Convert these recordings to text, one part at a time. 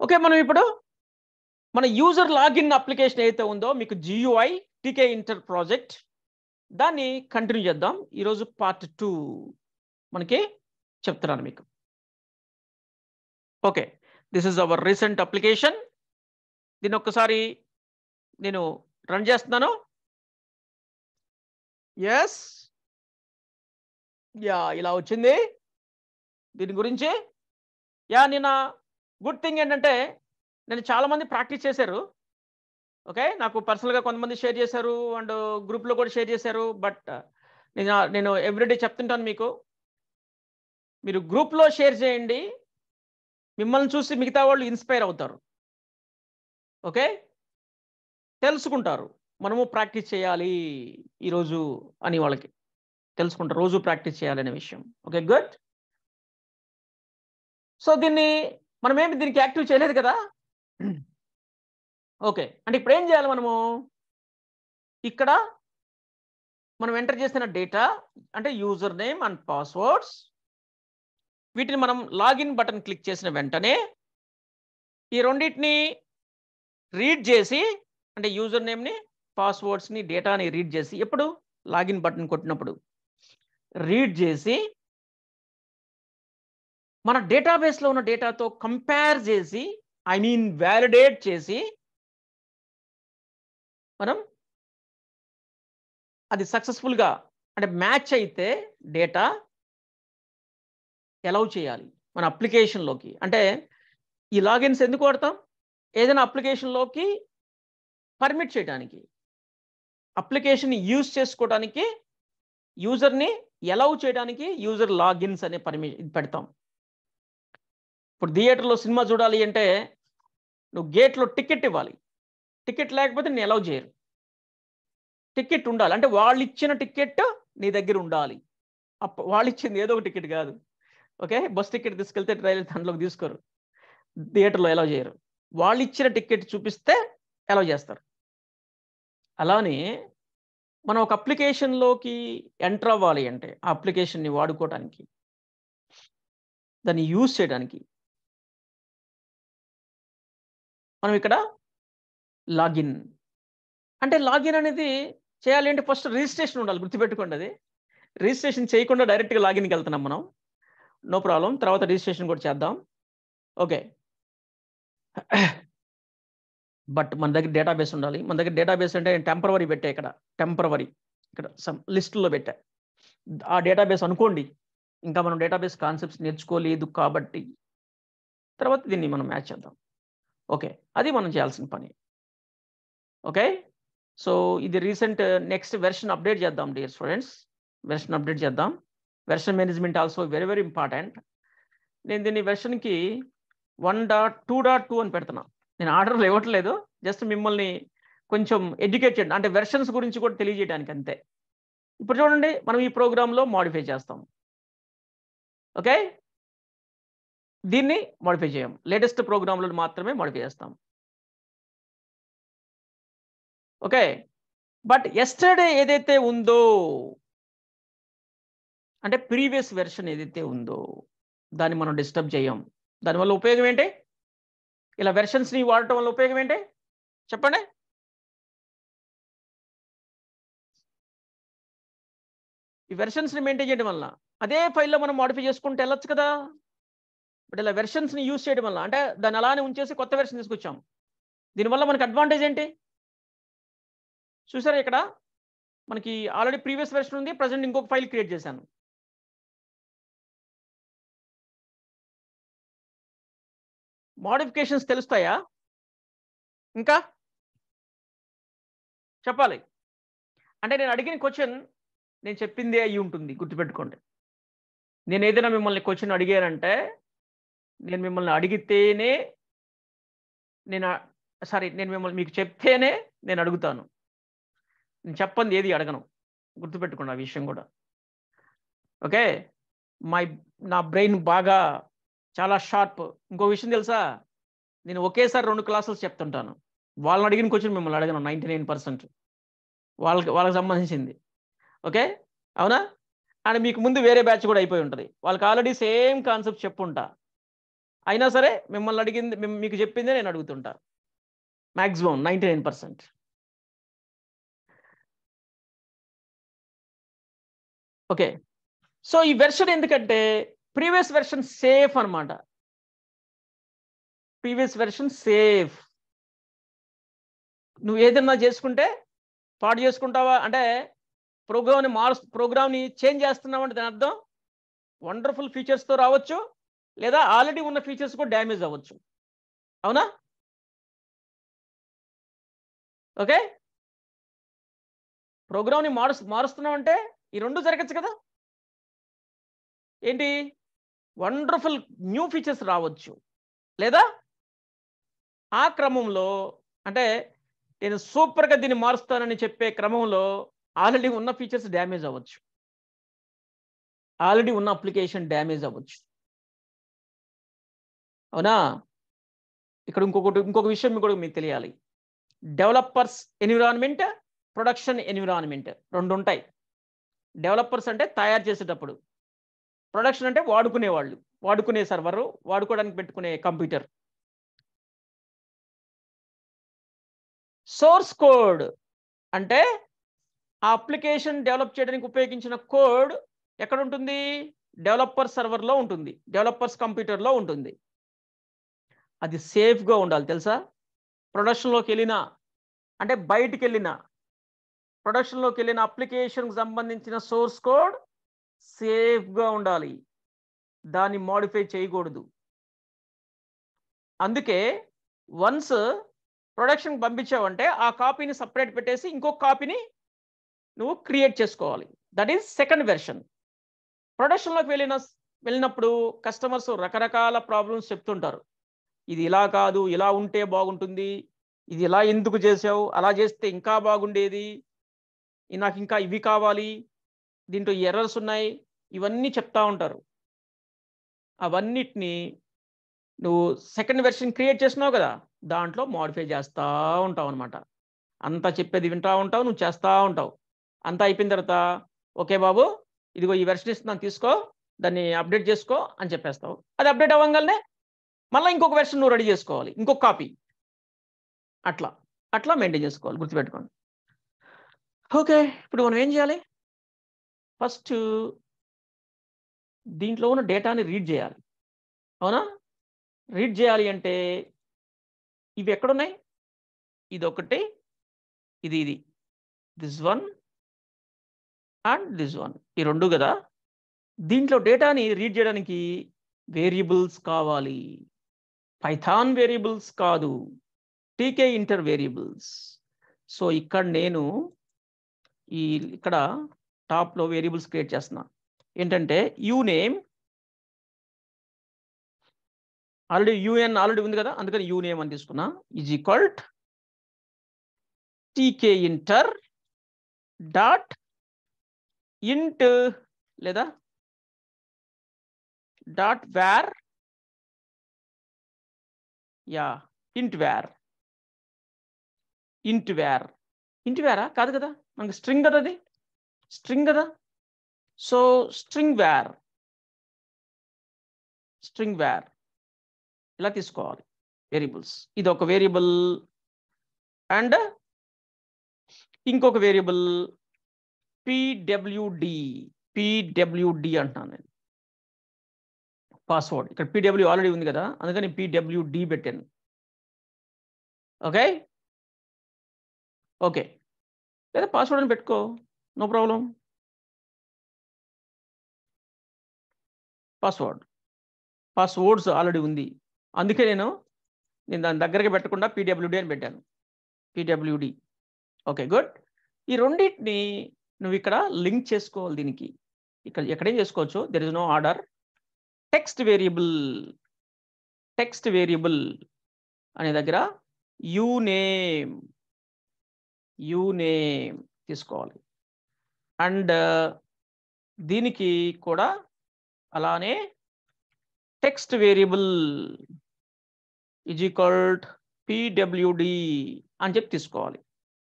Okay మనం ఇప్పుడు మన యూజర్ లాగిన్ అప్లికేషన్ ఏదైతే ఉందో మీకు జియుఐ టీకే ఇంటర్ ప్రాజెక్ట్ దాన్ని కంటిన్యూ చేద్దాం. ఈరోజు పార్ట్ టూ మనకి చెప్తున్నాను మీకు. Okay this is our recent application దీన్ని ఒక్కసారి నేను రన్ చేస్తున్నాను. ఎస్ యా ఇలా వచ్చింది. దీని గురించి. యా నిన్న గుడ్ థింగ్ ఏంటంటే నేను చాలామంది ప్రాక్టీస్ చేశారు. ఓకే? నాకు పర్సనల్గా కొంతమంది షేర్ చేశారు అండ్ గ్రూప్లో కూడా షేర్ చేశారు. బట్ నేను నేను ఎవ్రీడే చెప్తుంటాను మీకు. మీరు గ్రూప్లో షేర్ చేయండి. మిమ్మల్ని చూసి మిగతా వాళ్ళు ఇన్స్పైర్ అవుతారు. ఓకే? తెలుసుకుంటారు. మనము ప్రాక్టీస్ చేయాలి ఈరోజు అని వాళ్ళకి. తెలుసుకుంటారు. రోజు ప్రాక్టీస్ చేయాలనే విషయం. ఓకే? గుడ్? సో దీన్ని మనం ఏమి దీనికి యాక్టివ్ చేయలేదు కదా? ఓకే. అంటే ఇప్పుడు ఏం చేయాలి మనము? ఇక్కడ మనం ఎంటర్ చేసిన డేటా అంటే యూజర్ నేమ్ అండ్ పాస్వర్డ్స్. వీటిని మనం లాగిన్ బటన్ క్లిక్ చేసిన వెంటనే ఈ రెండింటిని రీడ్ చేసి అంటే యూజర్ నేమ్ని పాస్వర్డ్స్ని డేటాని రీడ్ చేసి ఎప్పుడు? లాగిన్ బటన్ కొట్టినప్పుడు. రీడ్ చేసి మన డేటాబేస్లో ఉన్న డేటాతో కంపేర్ చేసి ఐ మీన్ వ్యాలిడేట్ చేసి మనం అది సక్సెస్ఫుల్గా అంటే మ్యాచ్ అయితే డేటా ఎలవ్ చేయాలి మన అప్లికేషన్లోకి. అంటే ఈ లాగిన్స్ ఎందుకు వాడతాం? ఏదైనా అప్లికేషన్లోకి పర్మిట్ చేయడానికి అప్లికేషన్ యూజ్ చేసుకోవడానికి యూజర్ని ఎలవ్ చేయడానికి యూజర్ లాగిన్స్ అనే పర్మి పెడతాం. ఇప్పుడు థియేటర్లో సినిమా చూడాలి అంటే నువ్వు గేట్లో టికెట్ ఇవ్వాలి. టికెట్ లేకపోతే నేను అలౌ చేయరు. టికెట్ ఉండాలి. అంటే వాళ్ళు ఇచ్చిన టికెట్ నీ దగ్గర ఉండాలి. అప్ప వాళ్ళు ఇచ్చింది ఏదో ఒక టికెట్ కాదు. ఓకే? బస్ టికెట్ తీసుకెళ్తే రైల్వే దాంట్లోకి తీసుకోరు. థియేటర్లో ఎలా చేయరు. వాళ్ళు ఇచ్చిన టికెట్ చూపిస్తే ఎలా చేస్తారు. అలానే మనం ఒక అప్లికేషన్లోకి ఎంటర్ అవ్వాలి అంటే ఆ అప్లికేషన్ని వాడుకోవడానికి దాన్ని యూజ్ చేయడానికి మనం ఇక్కడ లాగిన్. అంటే లాగిన్ అనేది చేయాలి అంటే ఫస్ట్ రిజిస్ట్రేషన్ ఉండాలి గుర్తుపెట్టుకోండి అది. రిజిస్ట్రేషన్ చేయకుండా డైరెక్ట్గా లాగిన్కి వెళ్తున్నాం మనం. నో ప్రాబ్లం తర్వాత రిజిస్ట్రేషన్ కూడా చేద్దాం. ఓకే. బట్ మన దగ్గర డేటాబేస్ ఉండాలి. మన దగ్గర డేటాబేస్ అంటే టెంపరవరీ పెట్టా ఇక్కడ. టెంపరవరీ. ఇక్కడ సమ్ లిస్టులో పెట్టా. ఆ డేటాబేస్ అనుకోండి. ఇంకా మనం డేటాబేస్ కాన్సెప్ట్స్ నేర్చుకోలేదు కాబట్టి. తర్వాత దీన్ని మనం మ్యాచ్ చేద్దాం. ఓకే. అది మనం చేయాల్సిన పని. ఓకే? సో ఇది రీసెంట్ నెక్స్ట్ వెర్షన్ అప్డేట్ చేద్దాం డియర్ స్టూడెంట్స్. వెర్షన్ అప్డేట్ చేద్దాం. Version management also very very important. నేను దీన్ని వెర్షన్కి one dot two dot two అని పెడుతున్నా. నేను ఆర్డర్లు ఇవ్వట్లేదు. జస్ట్ మిమ్మల్ని కొంచెం ఎడ్యుకేట్ చేయండి. అంటే వెర్షన్స్ గురించి కూడా తెలియజేయడానికి అంతే. ఇప్పుడు చూడండి మనం ఈ ప్రోగ్రాంలో మాడిఫై చేస్తాం. ఓకే? దీన్ని మోడిఫై చేయం. లేటెస్ట్ ప్రోగ్రాంలో మాత్రమే మోడిఫై చేస్తాం. ఓకే బట్ ఎస్టర్డే ఏదైతే ఉందో అంటే ప్రీవియస్ వెర్షన్ ఏదైతే ఉందో దాన్ని మనం డిస్టర్బ్ చేయం. దానివల్ల ఉపయోగం ఏంటి? ఇలా వెర్షన్స్ని వాడటం వల్ల ఉపయోగం ఏంటి? చెప్పండి. ఈ వెర్షన్స్ని మెయింటైన్ చేయడం వల్ల. అదే ఫైల్లో మనం మాడిఫై చేసుకుంటే వెళ్ళొచ్చు కదా. బట్ ఇలా వెర్షన్స్ని యూజ్ చేయడం వల్ల అంటే దాన్ని అలానే ఉంచేసి కొత్త వెర్షన్ తీసుకొచ్చాం. దీనివల్ల మనకి అడ్వాంటేజ్ ఏంటి? చూసారా ఇక్కడ? మనకి ఆల్రెడీ ప్రీవియస్ వెర్షన్ ఉంది ప్రజెంట్ ఇంకొక ఫైల్ క్రియేట్ చేశాను. మోడిఫికేషన్స్ తెలుస్తాయా? ఇంకా? చెప్పాలి. అంటే నేను అడిగిన క్వశ్చన్ నేను చెప్పిందే అయ్యి ఉంటుంది గుర్తుపెట్టుకోండి. నేను ఏదైనా మిమ్మల్ని క్వశ్చన్ అడిగానంటే నేను మిమ్మల్ని అడిగితేనే నేను సారీ నేను మిమ్మల్ని మీకు చెప్తేనే నేను అడుగుతాను. నేను చెప్పంది ఏది అడగను. గుర్తుపెట్టుకోండి ఆ విషయం కూడా. ఓకే? మై నా బ్రెయిన్ బాగా చాలా షార్ప్. ఇంకో విషయం తెలుసా? నేను ఒకేసారి రెండు క్లాసులు చెప్తుంటాను. వాళ్ళని అడిగిన క్వశ్చన్ మిమ్మల్ని అడగను నైంటీ నైన్ పర్సెంట్. వాళ్ళకి వాళ్ళకి సంబంధించింది. ఓకే? అవునా? అండ్ మీకు ముందు వేరే బ్యాచ్ కూడా అయిపోయి ఉంటుంది. వాళ్ళకి ఆల్రెడీ సేమ్ కాన్సెప్ట్ చెప్పుంటా. అయినా సరే మిమ్మల్ని అడిగింది మీకు చెప్పిందే నేను అడుగుతుంటాను maximum ninety nine percent okay. So ఈ వెర్షన్ ఎందుకంటే ప్రీవియస్ వెర్షన్ సేఫ్ అన్నమాట. Previous version safe. నువ్వు ఏదన్నా చేసుకుంటే పాడు చేసుకుంటావా? అంటే ప్రోగ్రామ్ని మారు ప్రోగ్రామ్ని చేంజ్ చేస్తున్నావు అంటే దాని అర్థం వండర్ఫుల్ ఫీచర్స్తో రావచ్చు. లేదా ఆల్రెడీ ఉన్న ఫీచర్స్ కూడా డ్యామేజ్ అవ్వచ్చు. అవునా? ఓకే? ప్రోగ్రామ్ని మారుస్తు మారుస్తున్నాం అంటే ఈ రెండు జరగచ్చు కదా? ఏంటి? వండర్ఫుల్ న్యూ ఫీచర్స్ రావచ్చు. లేదా? ఆ క్రమంలో అంటే నేను సూపర్గా దీన్ని మారుస్తానని చెప్పే క్రమంలో ఆల్రెడీ ఉన్న ఫీచర్స్ డ్యామేజ్ అవ్వచ్చు. ఆల్రెడీ ఉన్న అప్లికేషన్ డ్యామేజ్ అవ్వచ్చు. అవునా? ఇక్కడ ఇంకొకటి ఇంకొక విషయం కూడా మీకు తెలియాలి. డెవలపర్స్ ఎన్విరాన్మెంట్ ప్రొడక్షన్ ఎన్విరాన్మెంట్ రెండు ఉంటాయి. డెవలపర్స్ అంటే తయారు చేసేటప్పుడు. ప్రొడక్షన్ అంటే వాడుకునే వాళ్ళు వాడుకునే సర్వర్ వాడుకోవడానికి పెట్టుకునే కంప్యూటర్. సోర్స్ కోడ్ అంటే ఆ అప్లికేషన్ డెవలప్ చేయడానికి ఉపయోగించిన కోడ్ ఎక్కడ ఉంటుంది? డెవలపర్ సర్వర్లో ఉంటుంది. డెవలపర్స్ కంప్యూటర్లో ఉంటుంది. అది సేఫ్గా ఉండాలి తెలుసా? ప్రొడక్షన్లోకి వెళ్ళినా అంటే బయటికి వెళ్ళిన ప్రొడక్షన్లోకి వెళ్ళిన అప్లికేషన్కి సంబంధించిన సోర్స్ కోడ్ సేఫ్గా ఉండాలి. దాన్ని మాడిఫై చేయకూడదు. అందుకే వన్స్ ప్రొడక్షన్కి పంపించావంటే ఆ కాపీని సపరేట్ పెట్టేసి ఇంకొక కాపీని నువ్వు క్రియేట్ చేసుకోవాలి. That is second version. ప్రొడక్షన్లోకి వెళ్ళిన వెళ్ళినప్పుడు కస్టమర్స్ రకరకాల ప్రాబ్లమ్స్ చెప్తుంటారు. ఇది ఇలా కాదు ఇలా ఉంటే బాగుంటుంది ఇది ఇలా ఎందుకు చేసావు అలా చేస్తే ఇంకా బాగుండేది నాకు ఇంకా ఇవి కావాలి దీంట్లో ఎర్రర్స్ ఉన్నాయి ఇవన్నీ చెప్తా ఉంటారు. అవన్నిటిని నువ్వు సెకండ్ వెర్షన్ క్రియేట్ చేసినావు కదా దాంట్లో మోడిఫై చేస్తూ ఉంటావు అనమాట అంతా చెప్పేది వింటూ ఉంటావు నువ్వు చేస్తూ ఉంటావు. అంతా అయిపోయిన తర్వాత ఓకే బాబు ఇదిగో ఈ వెర్షన్ ఇస్తున్నాను తీసుకో దాన్ని అప్డేట్ చేసుకో అని చెప్పేస్తావు. అది అప్డేట్ అవ్వగానే మళ్ళీ ఇంకొక వెర్షన్ నువ్వు రెడీ చేసుకోవాలి. ఇంకొక కాపీ అట్లా. అట్లా మెయింటైన్ చేసుకోవాలి. గుర్తుపెట్టుకోండి. ఓకే. ఇప్పుడు మనం ఏం చేయాలి? ఫస్ట్ దీంట్లో ఉన్న డేటాని రీడ్ చేయాలి. అవునా? రీడ్ చేయాలి అంటే ఇవి ఎక్కడున్నాయి? ఇది ఒకటి ఇది ఇది. This one and this one ఈ రెండు కదా? దీంట్లో డేటాని రీడ్ చేయడానికి వేరియబుల్స్ కావాలి. పైథాన్ వేరియబుల్స్ కాదు. టీకే ఇంటర్ వేరియబుల్స్ సో ఇక్కడ నేను ఈ ఇక్కడ టాప్లో వేరియబుల్స్ క్రియేట్ చేస్తున్నా. ఏంటంటే U name already UN already ఉంది కదా అందుకని యూ నేమ్ అని తీసుకున్నా. Is equal Tkinter dot int లేదా dot var yeah int var int var int వేరా కాదు కదా? మనకి స్ట్రింగ్ కదా అది? స్ట్రింగ్ కదా? So string var string var ఇలా తీసుకోవాలి వేరియబుల్స్ ఇది ఒక వేరియబుల్ అండ్ ఇంకొక వేరియబుల్ పిడబ్ల్యూడి పిడబ్ల్యూడి అంటున్నాను నేను. పాస్వర్డ్ ఇక్కడ పిడబ్ల్యూ ఆల్రెడీ ఉంది కదా అందుకని పిడబ్ల్యూడి పెట్టాను. ఓకే ఓకే లేదా పాస్వర్డ్ అని పెట్టుకో. No problem password passwords already ఉంది. అందుకే నేను నేను దాని దగ్గరకి పెట్టకుండా పీడబ్ల్యూడి అని పెట్టాను. పీడబ్ల్యూడి ఓకే గుడ్ ఈ రెండింటిని నువ్వు ఇక్కడ లింక్ చేసుకోవాలి దీనికి. ఇక్కడ ఎక్కడేం చేసుకోవచ్చు? There is no order text variable text variable అనే దగ్గర యూ నేమ్ యూ నేమ్ తీసుకోవాలి. అండ్ దీనికి కూడా అలానే text variable is equal to PWD అని చెప్పి తీసుకోవాలి.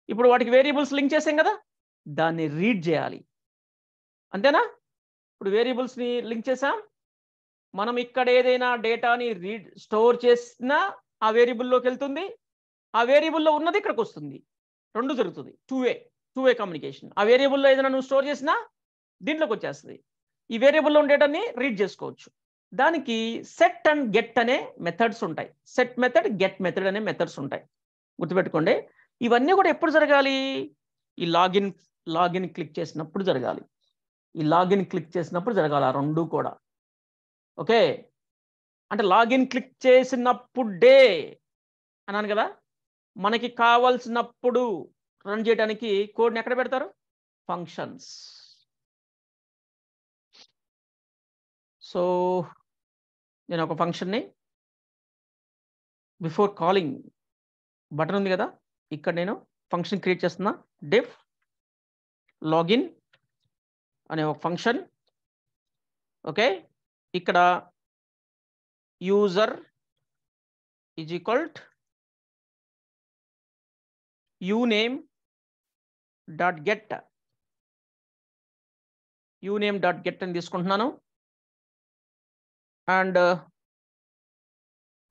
ఇప్పుడు వాటికి వేరియబుల్స్ లింక్ చేసాం కదా దాన్ని రీడ్ చేయాలి. అంతేనా? ఇప్పుడు వేరియబుల్స్ని లింక్ చేసాం. మనం ఇక్కడ ఏదైనా డేటాని రీడ్ స్టోర్ చేసినా ఆ వేరియబుల్లోకి వెళ్తుంది. ఆ వేరియబుల్లో ఉన్నది ఇక్కడికి వస్తుంది. రెండు జరుగుతుంది. Two way two way communication ఆ వేరియబుల్లో ఏదైనా నువ్వు స్టోర్ చేసినా దీంట్లోకి వచ్చేస్తుంది. ఈ వేరియబుల్లో ఉన్న డేటాని రీడ్ చేసుకోవచ్చు. దానికి సెట్ అండ్ గెట్ అనే మెథడ్స్ ఉంటాయి. సెట్ మెథడ్ గెట్ మెథడ్ అనే మెథడ్స్ ఉంటాయి. గుర్తుపెట్టుకోండి. ఇవన్నీ కూడా ఎప్పుడు జరగాలి? ఈ లాగిన్ లాగిన్ క్లిక్ చేసినప్పుడు జరగాలి. ఈ లాగిన్ క్లిక్ చేసినప్పుడు జరగాలి. ఆ రెండు కూడా. ఓకే? అంటే లాగిన్ క్లిక్ చేసినప్పుడే అన్నాను కదా? మనకి కావాల్సినప్పుడు రన్ చేయడానికి కోడ్ని ఎక్కడ పెడతారు? ఫంక్షన్స్. సో నేను ఒక ఫంక్షన్ని బిఫోర్ కాలింగ్ బటన్ ఉంది కదా? ఇక్కడ నేను ఫంక్షన్ క్రియేట్ చేస్తున్నా. డిఫ్ లాగిన్ అనే ఒక ఫంక్షన్. ఓకే? ఇక్కడ user is equal to U name dot get U name dot get అని తీసుకుంటున్నాను. అండ్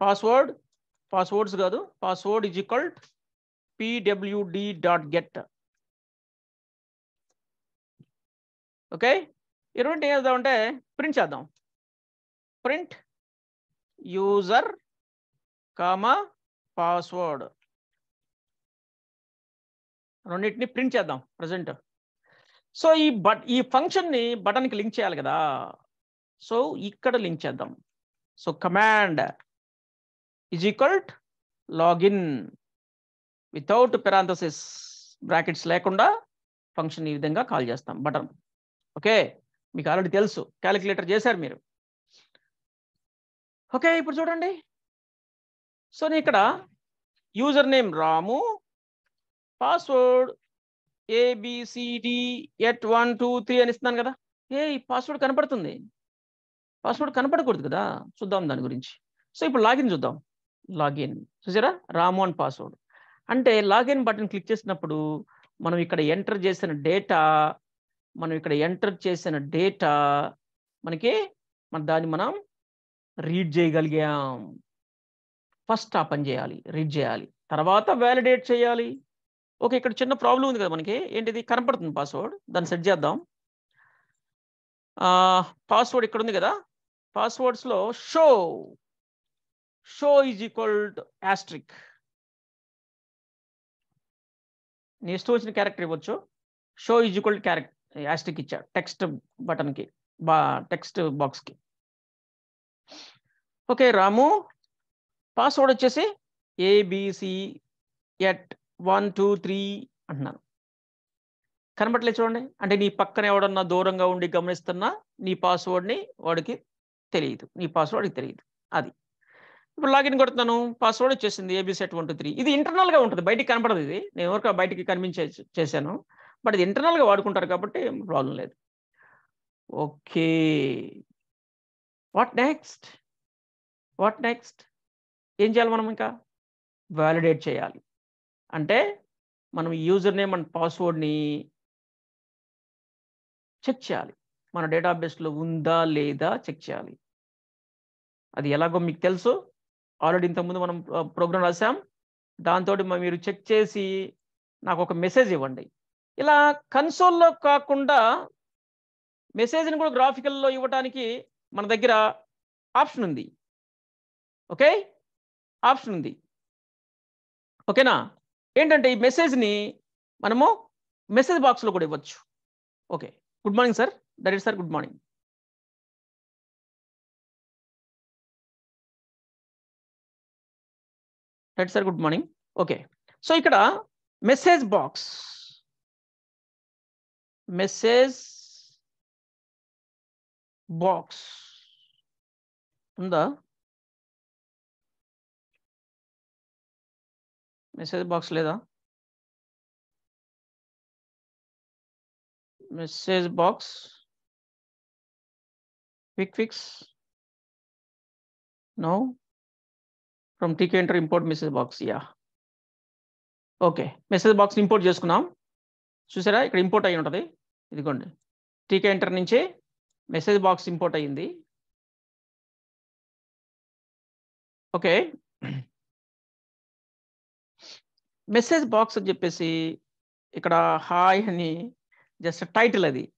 పాస్వర్డ్ పాస్వర్డ్స్ కాదు password is equal to PWD dot get okay ఇరవై ఏం చేద్దామంటే ప్రింట్ చేద్దాం. ప్రింట్ యూజర్ కామా పాస్వర్డ్ రెండింటిని ప్రింట్ చేద్దాం ప్రజెంట్ సో ఈ బట్ ఈ ఫంక్షన్ని బటన్కి లింక్ చేయాలి కదా. సో ఇక్కడ లింక్ చేద్దాం. So command is equal to login without parenthesis brackets లేకుండా ఫంక్షన్ ఈ విధంగా కాల్ చేస్తాం. బటన్ ఓకే మీకు ఆల్రెడీ తెలుసు. క్యాలిక్యులేటర్ చేశారు మీరు. ఓకే ఇప్పుడు చూడండి. సో నేను ఇక్కడ user name Ramu password ABCD at one two three అని ఇస్తున్నాను కదా. ఏ పాస్వర్డ్ కనపడుతుంది. పాస్వర్డ్ కనపడకూడదు కదా. చూద్దాం దాని గురించి. సో ఇప్పుడు లాగిన్ చూద్దాం. లాగిన్. చూసారా? Ramu and password. అంటే లాగిన్ బటన్ క్లిక్ చేసినప్పుడు మనం ఇక్కడ ఎంటర్ చేసిన డేటా మనం ఇక్కడ ఎంటర్ చేసిన డేటా మనకి మన దాన్ని మనం రీడ్ చేయగలిగాం. ఫస్ట్ ఆ పని చేయాలి రీడ్ చేయాలి. తర్వాత వ్యాలిడేట్ చేయాలి. ఓకే ఇక్కడ చిన్న ప్రాబ్లం ఉంది కదా మనకి. ఏంటిది? కనపడుతుంది పాస్వర్డ్. దాన్ని సెట్ చేద్దాం. పాస్వర్డ్ ఇక్కడ ఉంది కదా. పాస్వర్డ్స్లో show. Show is equal to asterisk నీ ఇష్టం వచ్చిన క్యారెక్టర్ ఇవ్వచ్చు. Show is equal character asterisk ఇచ్చా టెక్స్ట్ బటన్కి బా టెక్స్ట్ బాక్స్కి. ఓకే రాము. పాస్వర్డ్ వచ్చేసి ABC at one two three అంటున్నాను కనబట్టలేదు చూడండి. అంటే నీ పక్కన ఎవడన్నా దూరంగా ఉండి గమనిస్తున్నా నీ పాస్వర్డ్ని వాడికి తెలియదు. నీ పాస్వర్డ్కి తెలియదు. అది. ఇప్పుడు లాగిన్ కొడుతున్నాను. పాస్వర్డ్ వచ్చేసింది. ఏబిసెట్ వన్ టూ త్రీ ఇది ఇంటర్నల్గా ఉంటుంది. బయటికి కనపడదు ఇది. నేను ఎవరికి బయటికి కనిపించే చేశాను. బట్ ఇది ఇంటర్నల్గా వాడుకుంటారు కాబట్టి ప్రాబ్లం లేదు. Okay. What next what next? ఏం చేయాలి మనం ఇంకా? వ్యాలిడేట్ చేయాలి. అంటే మనం యూజర్ నేమ్ అండ్ పాస్వర్డ్ని చెక్ చేయాలి. మన డేటాబేస్లో ఉందా లేదా చెక్ చేయాలి. అది ఎలాగో మీకు తెలుసు. ఆల్రెడీ ఇంతకుముందు మనం ప్రోగ్రామ్ రాసాం దాంతో మీరు చెక్ చేసి నాకు ఒక మెసేజ్ ఇవ్వండి. ఇలా కన్సోల్లో కాకుండా మెసేజ్ని కూడా గ్రాఫికల్లో ఇవ్వడానికి మన దగ్గర ఆప్షన్ ఉంది. ఓకే? ఆప్షన్ ఉంది. ఓకేనా? ఏంటంటే ఈ మెసేజ్ని మనము మెసేజ్ బాక్స్లో కూడా ఇవ్వచ్చు. Okay. Good morning sir. That is sir good morning. Right sir good morning. Okay. So ఇక్కడ మెసేజ్ బాక్స్. Message box. ఉందా? మెసేజ్ బాక్స్ లేదా? Message box. Quick fix. No. From Tkinter import message box. Yeah. Okay. Message box import చేసుకున్నాం. చూసారా? ఇక్కడ import అయి ఉంటుంది. ఇదిగోండి. Tkinter నుంచి మెసేజ్ బాక్స్ ఇంపోర్ట్ అయ్యింది. ఓకే. మెసేజ్ బాక్స్ అని చెప్పేసి ఇక్కడ హాయ్ అని జస్ట్ టైటిల్ అది.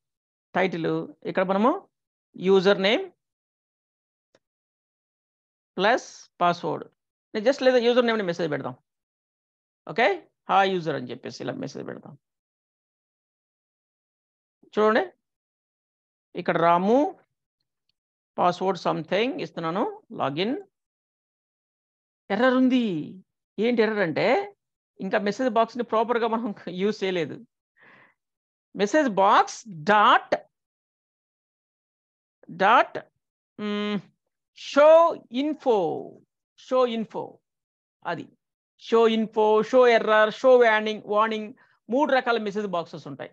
టైటిల్ ఇక్కడ మనము యూజర్ నేమ్ ప్లస్ పాస్వర్డ్. నేను జస్ట్ లేదా యూజర్ నేమ్ని మెసేజ్ పెడదాం. ఓకే? హాయ్ యూజర్ అని చెప్పేసి ఇలా మెసేజ్ పెడదాం. చూడండి. ఇక్కడ రాము పాస్వర్డ్ సంథింగ్ ఇస్తున్నాను. లాగిన్. ఎర్రర్ ఉంది. ఏంటి ఎర్రర్ అంటే ఇంకా మెసేజ్ బాక్స్ని ప్రాపర్గా మనం యూజ్ చేయలేదు. Message box dot dot show info show info అది. Show info show error show warning warning మూడు రకాల మెసేజ్ బాక్సెస్ ఉంటాయి.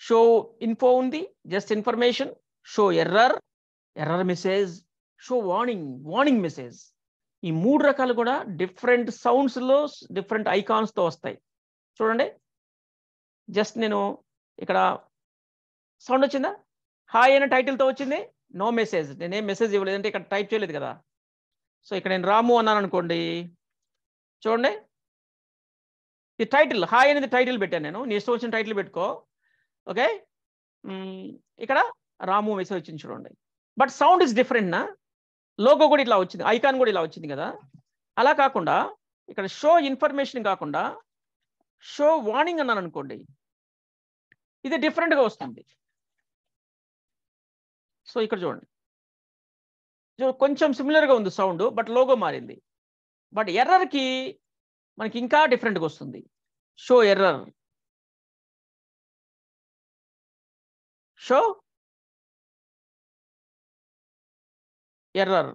షో ఇన్ఫో ఉంది just information show error error message show warning warning message ఈ మూడు రకాలు కూడా డిఫరెంట్ సౌండ్స్లో డిఫరెంట్ ఐకాన్స్తో వస్తాయి. చూడండి. జస్ట్ నేను ఇక్కడ సౌండ్ వచ్చిందా? హాయ్ అనే టైటిల్తో వచ్చింది. No message. నేనేం మెసేజ్ ఇవ్వలేదు. అంటే ఇక్కడ టైప్ చేయలేదు కదా. సో ఇక్కడ నేను రాము అన్నాను అనుకోండి చూడండి. ఈ టైటిల్ హాయ్ అనేది టైటిల్ పెట్టాను నేను. నీ ఇష్టం వచ్చిన టైటిల్ పెట్టుకో. ఓకే? ఇక్కడ రాము మెసేజ్ వచ్చింది చూడండి. బట్ సౌండ్ ఇస్ డిఫరెంట్ నా. లోగో కూడా ఇట్లా వచ్చింది ఐకాన్ కూడా ఇలా వచ్చింది కదా. అలా కాకుండా ఇక్కడ షో ఇన్ఫర్మేషన్ కాకుండా షో వార్నింగ్ అన్నాను అనుకోండి ఇది డిఫరెంట్గా వస్తుంది. సో ఇక్కడ చూడండి. కొంచెం సిమిలర్గా ఉంది సౌండ్ బట్ లోగో మారింది. బట్ ఎర్రర్కి మనకి ఇంకా డిఫరెంట్గా వస్తుంది. Show error show error.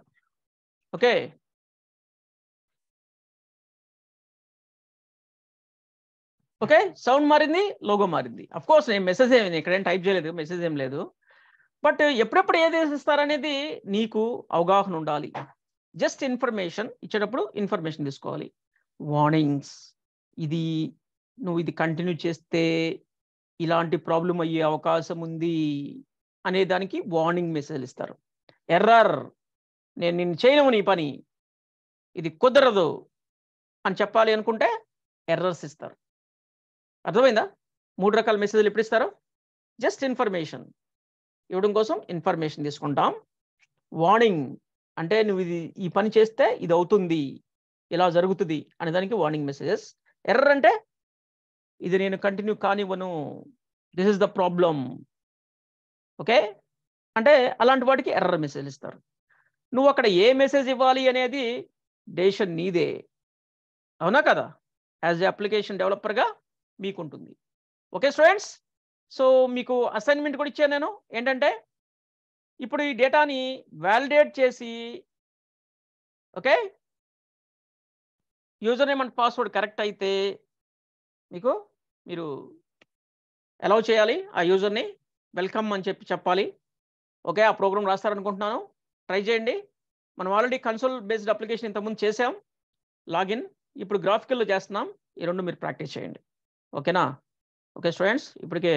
Okay. Okay sound మారింది లోగో మారింది. అఫ్ కోర్స్ నేను మెసేజ్ ఏమి ఇక్కడేం టైప్ చేయలేదు మెసేజ్ ఏం లేదు. బట్ ఎప్పుడెప్పుడు ఏది ఇస్తారనేది నీకు అవగాహన ఉండాలి. జస్ట్ ఇన్ఫర్మేషన్ ఇచ్చేటప్పుడు ఇన్ఫర్మేషన్ తీసుకోవాలి. వార్నింగ్స్ ఇది నువ్వు ఇది కంటిన్యూ చేస్తే ఇలాంటి ప్రాబ్లం అయ్యే అవకాశం ఉంది అనే దానికి వార్నింగ్ మెసేజ్ ఇస్తారు. ఎర్రర్ నేను నిన్ను చేయను నీ పని. ఇది కుదరదు అని చెప్పాలి అనుకుంటే ఎర్రర్స్ ఇస్తారు. అర్థమైందా? మూడు రకాల మెసేజ్లు ఎప్పుడు ఇస్తారు? Just information. ఇవ్వడం కోసం ఇన్ఫర్మేషన్ తీసుకుంటాం. వార్నింగ్ అంటే నువ్వు ఇది ఈ పని చేస్తే ఇది అవుతుంది. ఇలా జరుగుతుంది అనే దానికి వార్నింగ్ మెసేజెస్. ఎర్రర్ అంటే ఇది నేను continue కానివ్వను. This is the problem okay? అంటే అలాంటి వాటికి ఎర్రర్ మెసేజ్ ఇస్తారు. నువ్వు అక్కడ ఏ మెసేజ్ ఇవ్వాలి అనేది డేషన్ నీదే. అవునా కదా? యాజ్ ఏ అప్లికేషన్ డెవలపర్గా మీకు ఉంటుంది ఓకే స్టూడెంట్స్ సో మీకు అసైన్మెంట్ కూడా ఇచ్చాను నేను. ఏంటంటే ఇప్పుడు ఈ డేటాని వ్యాలిడేట్ చేసి okay user name and password correct అయితే మీకు మీరు అలౌ చేయాలి ఆ యూజర్ని వెల్కమ్ అని చెప్పి చెప్పాలి. ఓకే ఆ ప్రోగ్రామ్ రాస్తారనుకుంటున్నాను. ట్రై చేయండి. మనం ఆల్రెడీ కన్సోల్ బేస్డ్ అప్లికేషన్ ఇంతకుముందు చేసాం. లాగిన్ ఇప్పుడు గ్రాఫికల్లో చేస్తున్నాం. ఈ రెండు మీరు ప్రాక్టీస్ చేయండి. ఓకేనా ఓకే స్టూడెంట్స్ ఇప్పటికే